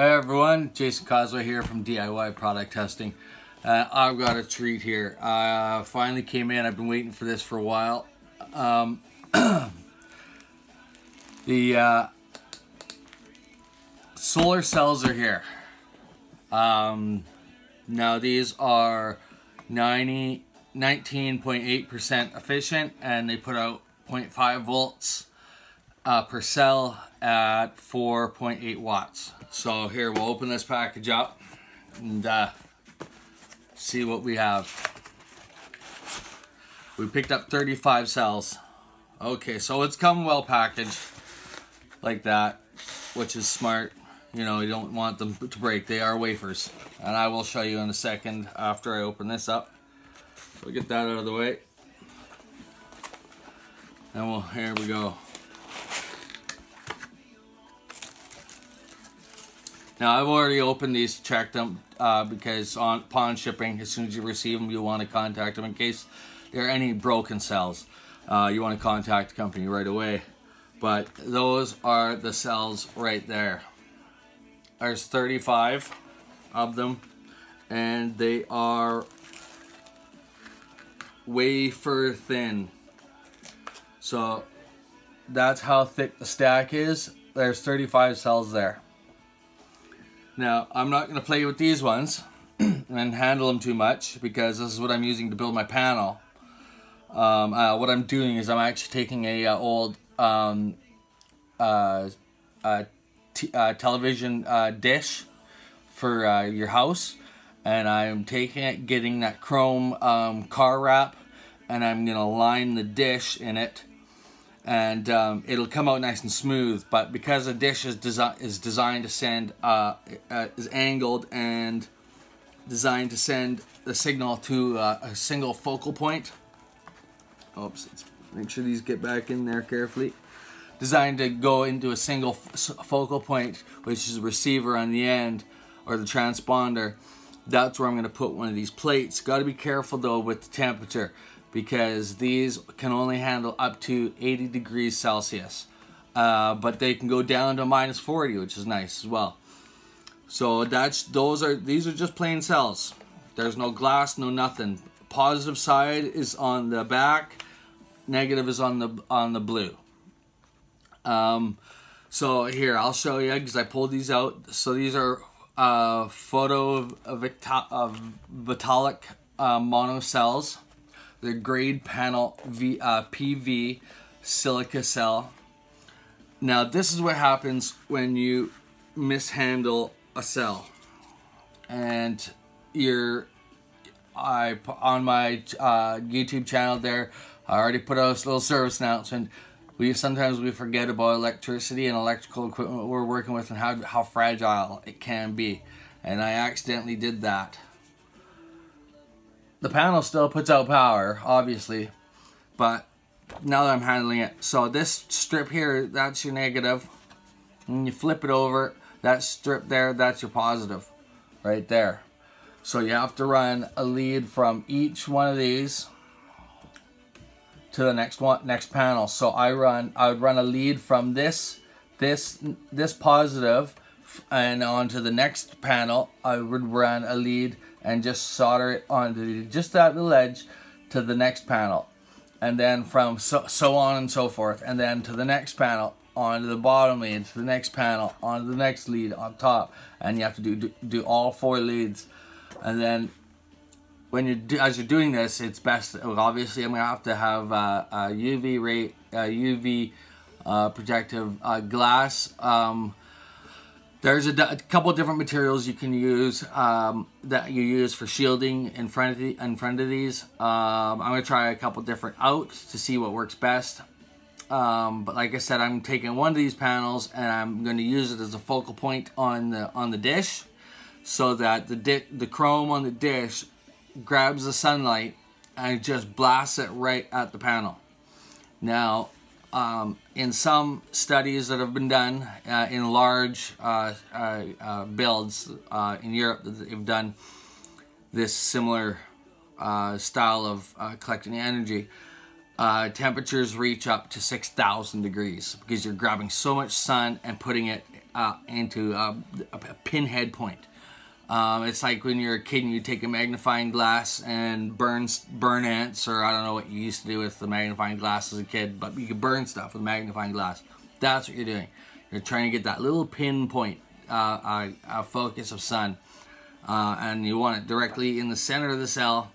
Hey everyone, Jason Cosway here from DIY Product Testing. Uh, I've got a treat here. Uh, finally came in, I've been waiting for this for a while. Um, the uh, solar cells are here. Um, now these are 90, 19.8% efficient and they put out 0.5 volts uh, per cell at 4.8 watts. So here, we'll open this package up and uh, see what we have. We picked up 35 cells. Okay, so it's come well packaged like that, which is smart. You know, you don't want them to break. They are wafers. And I will show you in a second after I open this up. So get that out of the way. And well, here we go. Now I've already opened these, checked them, uh, because on upon shipping, as soon as you receive them, you want to contact them in case there are any broken cells. Uh, you want to contact the company right away. But those are the cells right there. There's 35 of them, and they are wafer thin. So that's how thick the stack is. There's 35 cells there. Now, I'm not going to play with these ones and handle them too much because this is what I'm using to build my panel. Um, uh, what I'm doing is I'm actually taking a uh, old um, uh, uh, uh television uh, dish for your house and I'm taking it, getting that chrome um, car wrap and I'm going to line the dish in it and um, it'll come out nice and smooth. But because the dish is, desi is designed to send, uh, uh, is angled and designed to send the signal to uh, a single focal point. Oops, make sure these get back in there carefully. Designed to go into a single focal point, which is receiver on the end or the transponder. That's where I'm going to put one of these plates. Got to be careful though with the temperature because these can only handle up to 80 degrees Celsius. Uh, but they can go down to minus 40, which is nice as well. So that's those are these are just plain cells. There's no glass, no nothing. Positive side is on the back, negative is on the on the blue. Um, so here I'll show you because I pulled these out. So these are uh, photo of, of, of Vitalik uh, mono cells the grade panel v, uh, PV silica cell. Now this is what happens when you mishandle a cell. And you're, I put on my uh, YouTube channel there, I already put out a little service announcement. We sometimes we forget about electricity and electrical equipment we're working with and how how fragile it can be, and I accidentally did that the panel still puts out power, obviously, but now that I'm handling it, so this strip here, that's your negative, and you flip it over, that strip there, that's your positive, right there. So you have to run a lead from each one of these to the next one, next panel. So I run, I would run a lead from this, this, this positive, and onto the next panel, I would run a lead and just solder it onto just that little edge to the next panel. And then from so, so on and so forth. And then to the next panel onto the bottom lead to the next panel onto the next lead on top. And you have to do do, do all four leads. And then when you do, as you're doing this it's best obviously I'm gonna have to have uh, a UV ray UV uh, protective uh, glass um, there's a, a couple different materials you can use um, that you use for shielding in front of the, in front of these. Um, I'm gonna try a couple different out to see what works best. Um, but like I said, I'm taking one of these panels and I'm going to use it as a focal point on the on the dish, so that the the chrome on the dish grabs the sunlight and just blasts it right at the panel. Now, um, in some studies that have been done uh, in large uh, uh, uh builds uh, in Europe, they've done this similar uh, style of collecting energy. temperatures reach up to 6,000 degrees because you're grabbing so much sun and putting it into a, a pinhead point. Um, it's like when you're a kid and you take a magnifying glass and burn burn ants, or I don't know what you used to do with the magnifying glass as a kid, but you could burn stuff with a magnifying glass. That's what you're doing. You're trying to get that little pinpoint, uh, a, a focus of sun, uh, and you want it directly in the center of the cell.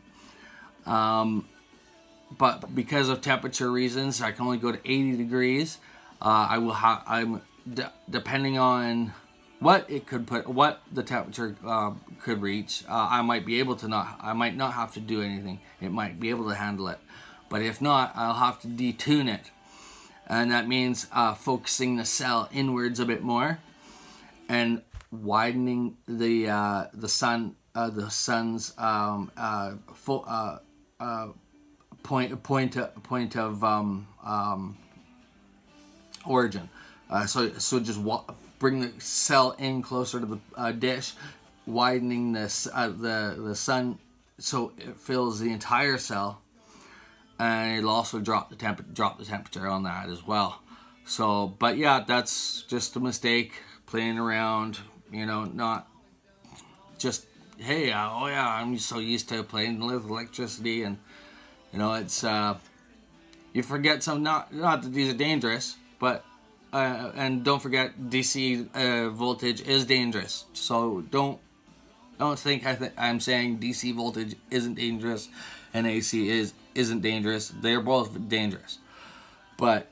Um, but because of temperature reasons, I can only go to 80 degrees. Uh, I will have. I'm depending on what it could put, what the temperature uh, could reach. Uh, I might be able to not, I might not have to do anything. It might be able to handle it. But if not, I'll have to detune it. And that means uh, focusing the cell inwards a bit more and widening the uh, the sun uh, the sun's um, uh, point point point of um, um, origin. so so just bring the cell in closer to the uh, dish, widening this uh, the the sun so it fills the entire cell, and it'll also drop the temp drop the temperature on that as well. So, but yeah, that's just a mistake playing around. You know, not just hey, uh, oh yeah, I'm so used to playing with electricity, and you know, it's uh, you forget some. Not not that these are dangerous, but uh, and don't forget DC uh, voltage is dangerous. So don't don't think I th I'm saying DC voltage isn't dangerous and AC is isn't dangerous. They're both dangerous, but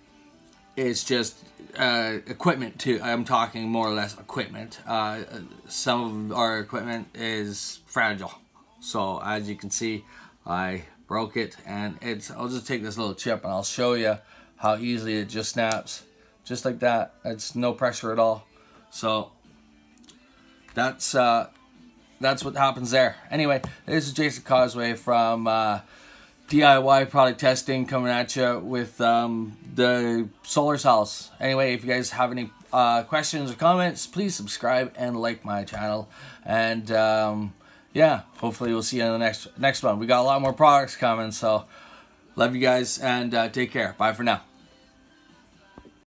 it's just uh, equipment too. I'm talking more or less equipment. Uh, some of our equipment is fragile, so as you can see, I broke it, and it's. I'll just take this little chip and I'll show you how easily it just snaps just like that. It's no pressure at all. So that's uh, that's what happens there. Anyway, this is Jason Causeway from uh, DIY product testing coming at you with um, the solar cells. Anyway, if you guys have any uh, questions or comments, please subscribe and like my channel. And um, yeah, hopefully we'll see you in the next next one. We got a lot more products coming, so love you guys and uh, take care. Bye for now.